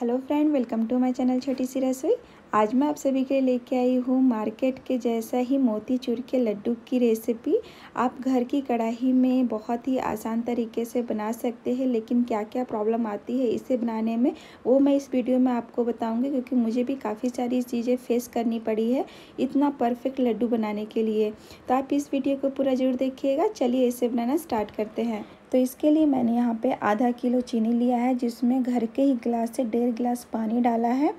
Hello friend, welcome to my channel छोटी सी रसोई। आज मैं आप सभी के लिए लेके आई हूँ मार्केट के जैसा ही मोती चूर के लड्डू की रेसिपी। आप घर की कढ़ाई में बहुत ही आसान तरीके से बना सकते हैं, लेकिन क्या क्या प्रॉब्लम आती है इसे बनाने में, वो मैं इस वीडियो में आपको बताऊँगी, क्योंकि मुझे भी काफ़ी सारी चीज़ें फेस करनी पड़ी है इतना परफेक्ट लड्डू बनाने के लिए। तो आप इस वीडियो को पूरा ज़रूर देखिएगा। चलिए इसे बनाना स्टार्ट करते हैं। तो इसके लिए मैंने यहाँ पे आधा किलो चीनी लिया है, जिसमें घर के ही गिलास से डेढ़ गिलास पानी डाला है।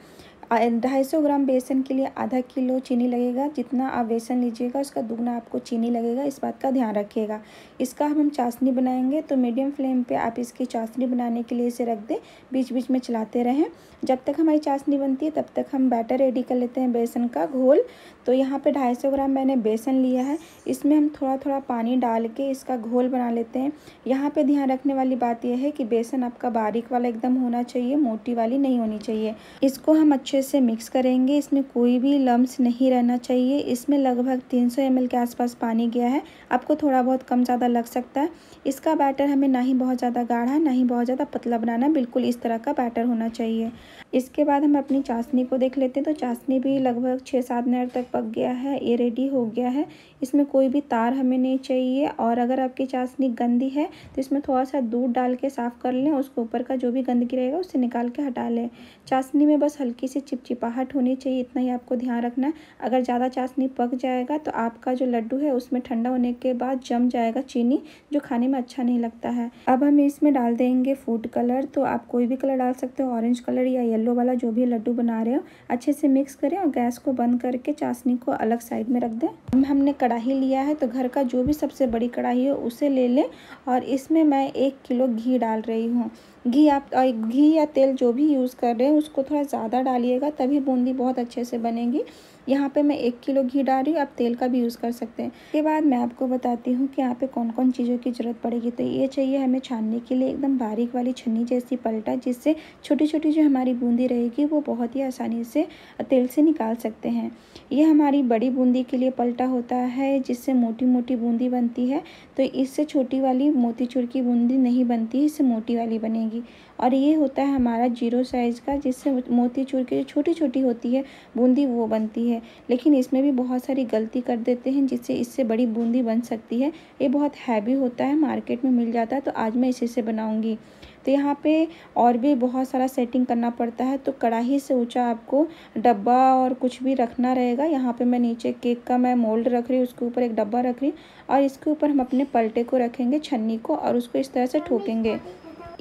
ढाई सौ ग्राम बेसन के लिए आधा किलो चीनी लगेगा। जितना आप बेसन लीजिएगा, उसका दुगना आपको चीनी लगेगा। इस बात का ध्यान रखिएगा। इसका हम चाशनी बनाएँगे तो मीडियम फ्लेम पे आप इसकी चाशनी बनाने के लिए इसे रख दें। बीच बीच में चलाते रहें। जब तक हमारी चाशनी बनती है, तब तक हम बैटर रेडी कर लेते हैं बेसन का घोल। तो यहाँ पे 250 ग्राम मैंने बेसन लिया है। इसमें हम थोड़ा थोड़ा पानी डाल के इसका घोल बना लेते हैं। यहाँ पर ध्यान रखने वाली बात यह है कि बेसन आपका बारीक वाला एकदम होना चाहिए, मोटी वाली नहीं होनी चाहिए। इसको हम अच्छे से मिक्स करेंगे। इसमें कोई भी लम्स नहीं रहना चाहिए। इसमें लगभग तीन सौ के आसपास पानी गया है। आपको थोड़ा बहुत कम ज़्यादा लग सकता है। इसका बैटर हमें ना ही बहुत ज़्यादा गाढ़ा, ना ही बहुत ज़्यादा पतला बनाना, बिल्कुल इस तरह का बैटर होना चाहिए। इसके बाद हम अपनी चाशनी को देख लेते हैं। तो चाशनी भी लगभग छः सात मिनट तक पक गया है। ये रेडी हो गया है। इसमें कोई भी तार हमें नहीं चाहिए। और अगर आपकी चाशनी गंदी है तो इसमें थोड़ा सा दूध डाल के साफ़ कर लें। उसके ऊपर का जो भी गंदगी रहेगा उसे निकाल के हटा लें। चाशनी में बस हल्की सी चिपचिपाहट होनी चाहिए, इतना ही आपको ध्यान रखना है। अगर ज़्यादा चाशनी पक जाएगा तो आपका जो लड्डू है उसमें ठंडा होने के बाद जम जाएगा चीनी, जो खाने में अच्छा नहीं लगता है। अब हम इसमें डाल देंगे फ़ूड कलर तो आप कोई भी कलर डाल सकते हो ऑरेंज कलर या येलो वाला जो भी लड्डू बना रहे हो। अच्छे से मिक्स करें और गैस को बंद करके चाशनी को अलग साइड में रख दें। हमने कढ़ाई लिया है तो घर का जो भी सबसे बड़ी कढ़ाई है उसे ले लें और इसमें मैं एक किलो घी डाल रही हूँ। घी आप घी या तेल जो भी यूज़ कर रहे हैं, उसको थोड़ा ज़्यादा डालिएगा, तभी बूंदी बहुत अच्छे से बनेगी। यहाँ पे मैं एक किलो घी डाल रही हूँ, आप तेल का भी यूज़ कर सकते हैं। इसके बाद मैं आपको बताती हूँ कि यहाँ पे कौन कौन चीज़ों की ज़रूरत पड़ेगी। तो ये चाहिए हमें छानने के लिए एकदम बारीक वाली छन्नी जैसी पलटा, जिससे छोटी छोटी जो हमारी बूंदी रहेगी, वो बहुत ही आसानी से तेल से निकाल सकते हैं। ये हमारी बड़ी बूंदी के लिए पलटा होता है, जिससे मोटी मोटी बूंदी बनती है। तो इससे छोटी वाली मोतीचूर की बूंदी नहीं बनती, इससे मोटी वाली बनेगी। और ये होता है हमारा ज़ीरो साइज़ का, जिससे मोतीचूर की जो छोटी छोटी होती है, बूंदी वो बनती है। लेकिन इसमें भी बहुत सारी गलती कर देते हैं, जिससे इससे बड़ी बूंदी बन सकती है। ये बहुत हैवी होता है, मार्केट में मिल जाता है तो आज मैं इसी से बनाऊँगी। तो यहाँ पे और भी बहुत सारा सेटिंग करना पड़ता है तो कढ़ाई से ऊँचा आपको डब्बा और कुछ भी रखना रहेगा। यहाँ पे मैं नीचे केक का मैं मोल्ड रख रही हूँ, उसके ऊपर एक डब्बा रख रही हूँ। और इसके ऊपर हम अपने पलटे को रखेंगे, छन्नी को, और उसको इस तरह से ठोकेंगे।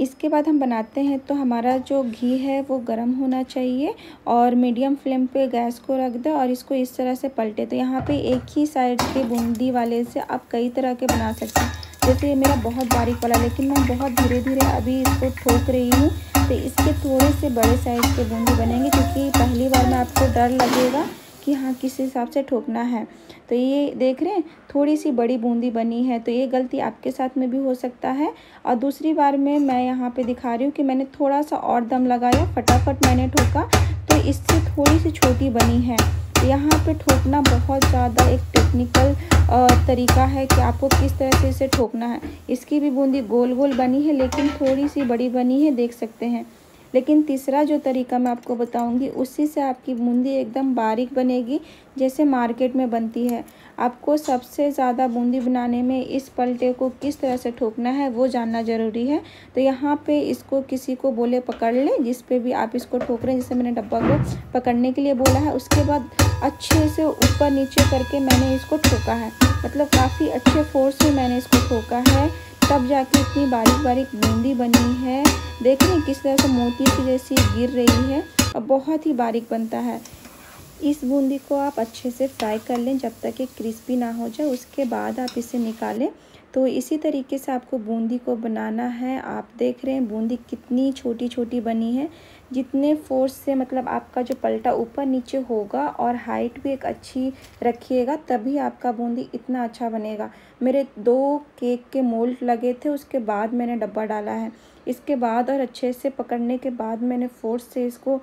इसके बाद हम बनाते हैं तो हमारा जो घी है वो गर्म होना चाहिए और मीडियम फ्लेम पे गैस को रख दे और इसको इस तरह से पलटे। तो यहाँ पे एक ही साइड के बूंदी वाले से आप कई तरह के बना सकते हैं। जैसे ये मेरा बहुत बारीक वाला, लेकिन मैं बहुत धीरे धीरे अभी इसको ठोक रही हूँ। तो इसके थोड़े से बड़े साइज़ के बूंदी बनेंगे, क्योंकि पहली बार में आपको डर लगेगा। कि हाँ किस हिसाब से ठोकना है। तो ये देख रहे हैं थोड़ी सी बड़ी बूंदी बनी है तो ये गलती आपके साथ में भी हो सकता है। और दूसरी बार में मैं यहाँ पे दिखा रही हूँ कि मैंने थोड़ा सा और दम लगाया, फटाफट मैंने ठोका तो इससे थोड़ी सी छोटी बनी है। यहाँ पे ठोकना बहुत ज़्यादा एक टेक्निकल तरीका है कि आपको किस तरह से इसे ठोकना है। इसकी भी बूंदी गोल गोल बनी है, लेकिन थोड़ी सी बड़ी बनी है, देख सकते हैं। लेकिन तीसरा जो तरीका मैं आपको बताऊँगी, उसी से आपकी बूंदी एकदम बारीक बनेगी, जैसे मार्केट में बनती है। आपको सबसे ज़्यादा बूंदी बनाने में इस पलटे को किस तरह से ठोकना है, वो जानना ज़रूरी है। तो यहाँ पे इसको किसी को बोले पकड़ लें, जिस पे भी आप इसको ठोक रहे हैं, जैसे मैंने डब्बा को पकड़ने के लिए बोला है, उसके बाद अच्छे से ऊपर नीचे करके मैंने इसको ठोका है। मतलब काफ़ी अच्छे फोर्स से मैंने इसको ठोका है। तब जाके इतनी बारीक बारीक बूंदी बनी है। देख रहे हैं किस तरह से मोती की जैसी गिर रही है। और बहुत ही बारीक बनता है। इस बूंदी को आप अच्छे से फ्राई कर लें जब तक ये क्रिस्पी ना हो जाए। उसके बाद आप इसे निकालें। तो इसी तरीके से आपको बूंदी को बनाना है। आप देख रहे हैं बूंदी कितनी छोटी छोटी बनी है। जितने फोर्स से मतलब आपका जो पलटा ऊपर नीचे होगा और हाइट भी एक अच्छी रखिएगा, तभी आपका बूंदी इतना अच्छा बनेगा। मेरे दो केक के मोल्ड लगे थे, उसके बाद मैंने डब्बा डाला है। इसके बाद और अच्छे से पकड़ने के बाद मैंने फोर्स से इसको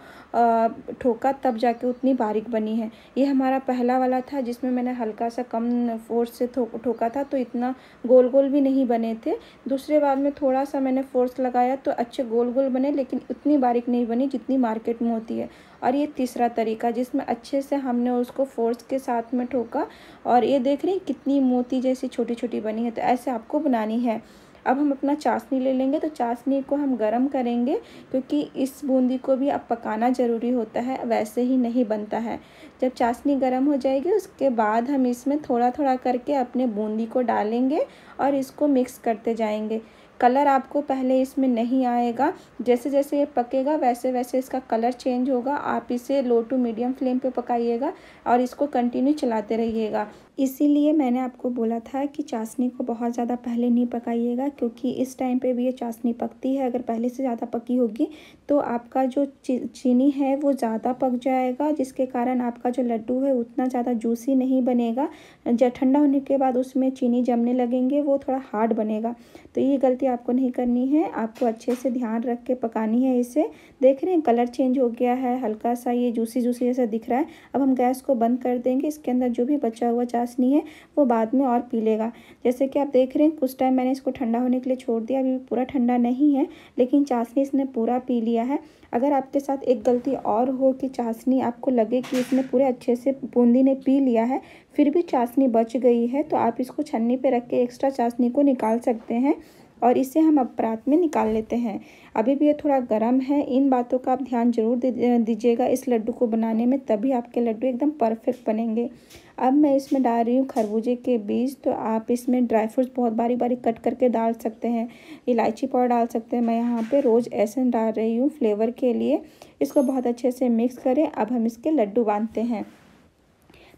ठोका, तब जाके उतनी बारीक बनी है। ये हमारा पहला वाला था, जिसमें मैंने हल्का सा कम फोर्स से ठोका था तो इतना गोल गोल भी नहीं बने थे। दूसरे बाद में थोड़ा सा मैंने फोर्स लगाया तो अच्छे गोल गोल बने, लेकिन उतनी बारीक नहीं बनी। जितनी मार्केट में होती है। और ये तीसरा तरीका जिसमें अच्छे से हमने उसको फोर्स के साथ में ठोका और ये देख रही कितनी मोती जैसी छोटी छोटी बनी है तो ऐसे आपको बनानी है। अब हम अपना चाशनी ले लेंगे तो चाशनी को हम गरम करेंगे क्योंकि इस बूंदी को भी अब पकाना ज़रूरी होता है, वैसे ही नहीं बनता है। जब चाशनी गर्म हो जाएगी, उसके बाद हम इसमें थोड़ा थोड़ा करके अपने बूंदी को डालेंगे और इसको मिक्स करते जाएँगे। कलर आपको पहले इसमें नहीं आएगा। जैसे जैसे ये पकेगा, वैसे वैसे इसका कलर चेंज होगा। आप इसे लो टू मीडियम फ्लेम पे पकाइएगा और इसको कंटिन्यू चलाते रहिएगा। इसीलिए मैंने आपको बोला था कि चाशनी को बहुत ज़्यादा पहले नहीं पकाइएगा, क्योंकि इस टाइम पे भी ये चाशनी पकती है। अगर पहले से ज़्यादा पकी होगी तो आपका जो चीनी है वो ज़्यादा पक जाएगा, जिसके कारण आपका जो लड्डू है उतना ज़्यादा जूसी नहीं बनेगा। जब ठंडा होने के बाद उसमें चीनी जमने लगेंगे, वो थोड़ा हार्ड बनेगा। तो ये गलती आपको नहीं करनी है। आपको अच्छे से ध्यान रख के पकानी है इसे। देख रहे हैं, कलर चेंज हो गया है, हल्का सा ये जूसी जूसी जैसा दिख रहा है। अब हम गैस को बंद कर देंगे। इसके अंदर जो भी बचा हुआ चाशनी है, वो बाद में और पी लेगा। जैसे कि आप देख रहे हैं, कुछ टाइम मैंने इसको ठंडा होने के लिए छोड़ दिया, अभी पूरा ठंडा नहीं है, लेकिन चाशनी इसने पूरा पी लिया है। अगर आपके साथ एक गलती और हो कि चाशनी आपको लगे कि इसने पूरे अच्छे से बूंदी ने पी लिया है, फिर भी चाशनी बच गई है तो आप इसको छन्नी पे रख के एक्स्ट्रा चाशनी को निकाल सकते हैं और इसे हम अपरात में निकाल लेते हैं। अभी भी ये थोड़ा गर्म है, इन बातों का आप ध्यान ज़रूर दीजिएगा इस लड्डू को बनाने में, तभी आपके लड्डू एकदम परफेक्ट बनेंगे। अब मैं इसमें डाल रही हूँ खरबूजे के बीज तो आप इसमें ड्राई फ्रूट्स बहुत बारी बारी कट करके डाल सकते हैं। इलायची पाउडर डाल सकते हैं। मैं यहाँ पे रोज़ एसेंस डाल रही हूँ फ्लेवर के लिए। इसको बहुत अच्छे से मिक्स करें। अब हम इसके लड्डू बांधते हैं।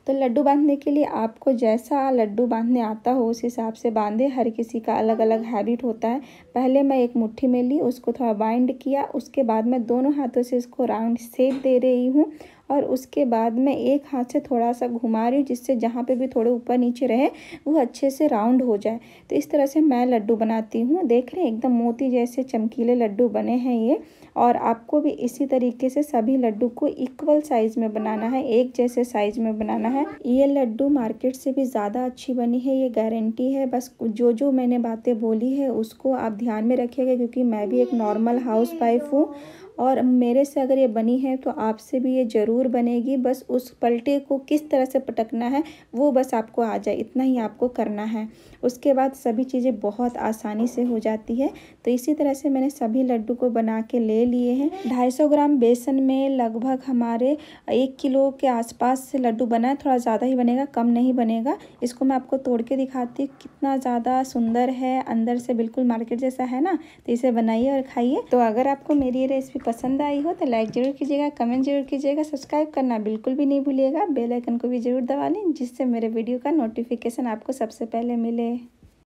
तो लड्डू बांधने के लिए आपको जैसा लड्डू बांधने आता हो उस हिसाब से बांधे। हर किसी का अलग अलग हैबिट होता है। पहले मैं एक मुट्ठी में ली, उसको थोड़ा बाइंड किया। उसके बाद मैं दोनों हाथों से इसको राउंड शेप दे रही हूँ। और उसके बाद मैं एक हाथ से थोड़ा सा घुमा रही हूँ, जिससे जहाँ पे भी थोड़े ऊपर नीचे रहे, वो अच्छे से राउंड हो जाए। तो इस तरह से मैं लड्डू बनाती हूँ। देख रहे हैं, एकदम मोती जैसे चमकीले लड्डू बने हैं ये। और आपको भी इसी तरीके से सभी लड्डू को इक्वल साइज़ में बनाना है, एक जैसे साइज़ में बनाना है। ये लड्डू मार्केट से भी ज़्यादा अच्छी बनी है, ये गारंटी है। बस जो जो मैंने बातें बोली है, उसको आप ध्यान में रखिएगा, क्योंकि मैं भी एक नॉर्मल हाउस वाइफ हूँ। और मेरे से अगर ये बनी है तो आपसे भी ये ज़रूर बनेगी। बस उस पलटे को किस तरह से पटकना है, वो बस आपको आ जाए। इतना ही आपको करना है। उसके बाद सभी चीज़ें बहुत आसानी से हो जाती है। तो इसी तरह से मैंने सभी लड्डू को बना के ले लिए हैं। ढाई सौ ग्राम बेसन में लगभग हमारे एक किलो के आसपास से लड्डू बना है। थोड़ा ज़्यादा ही बनेगा, कम नहीं बनेगा। इसको मैं आपको तोड़ के दिखाती हूँ। कितना ज़्यादा सुंदर है। अंदर से बिल्कुल मार्केट जैसा है ना तो इसे बनाइए और खाइए। तो अगर आपको मेरी रेसिपी पसंद आई हो तो लाइक ज़रूर कीजिएगा कमेंट ज़रूर कीजिएगा सब्सक्राइब करना बिल्कुल भी नहीं भूलिएगा बेल आइकन को भी ज़रूर दबा लें, जिससे मेरे वीडियो का नोटिफिकेशन आपको सबसे पहले मिले।